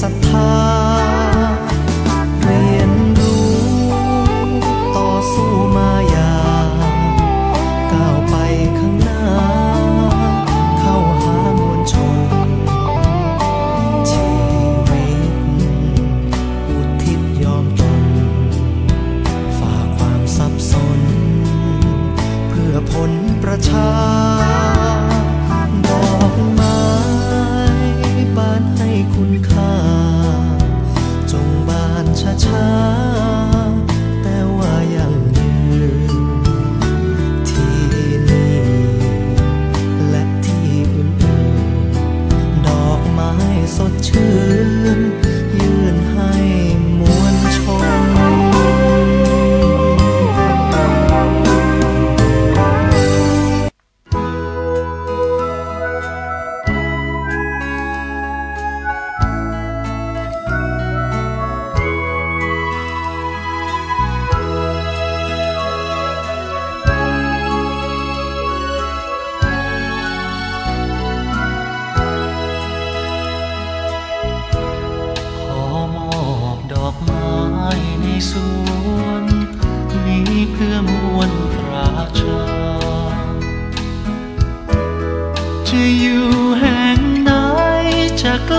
ศรัทธา เรียนรู้ต่อสู้มาอย่างก้าวไปข้างหน้า เข้าหามวลชน ชีวิต อุทิศยอมตนฝ่าความสับสน เพื่อผลประชาบอกไม้บ้านให้คุณ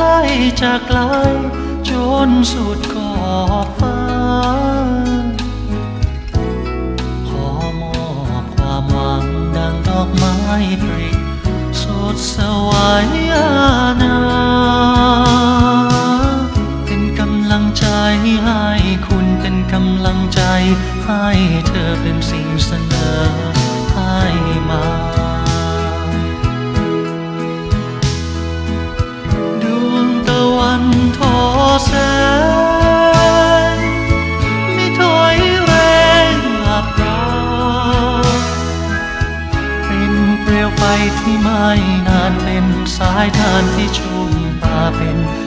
ล้จะไกลจนสุดขอบฟ้า ขอมอบความหวังดังดอกไม้ปริสดสวายายทานที่ชุมตาเป็น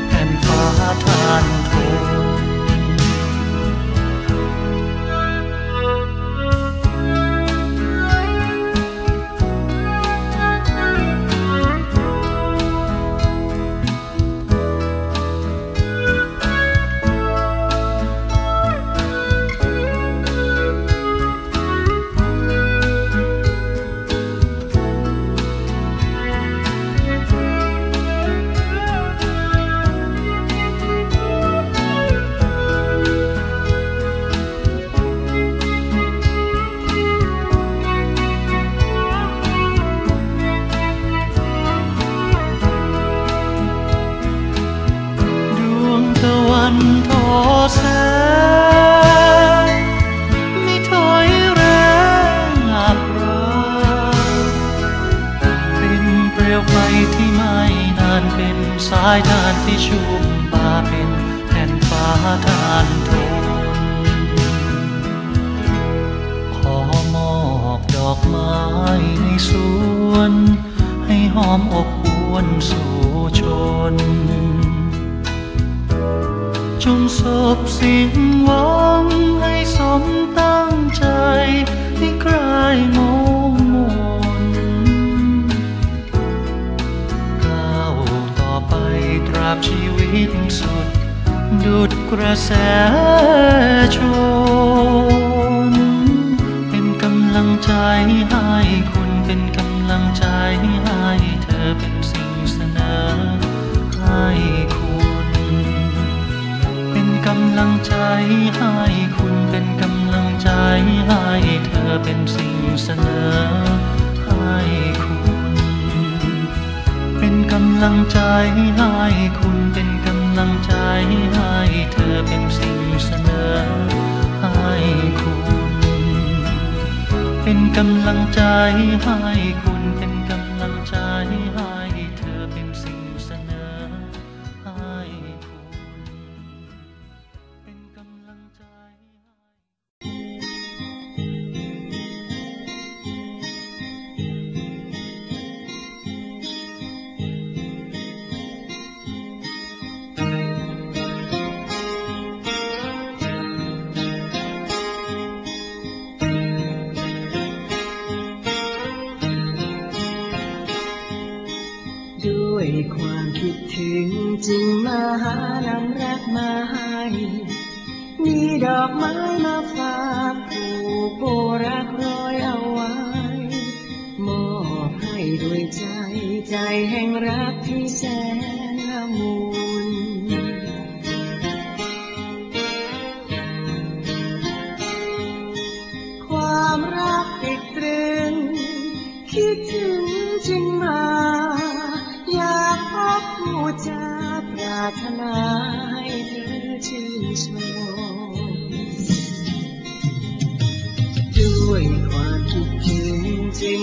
แสงไม่ถอยแรงอาบราเป็นเปลวไฟที่ไม่นานเป็นสายทานที่ชุบป่าเป็นแผ่นฟ้าทานทนขอมอบดอกไม้ในสวน ให้หอมอบอวนสู่ชน จงสบสิ่งหวังให้สมตั้งใจให้คลายมองมนก้าวต่อไปตราบชีวิตสุด ดุดกระแสช ลังใจให้คุณเป็นกำลังใจให้เธอเป็นสิ่งเสนอให้คุณ เป็นกำลังใจให้คุณ อกไม้มาฝากผูกโบรักร้อยเอาไว้ มอบให้ด้วยใจใจแห่งรักที่แสนละมุนความรักติดตรึง คิดถึงจึงมา อยากพบผู้จาปรารถนาให้เธอชื่นชม งจึ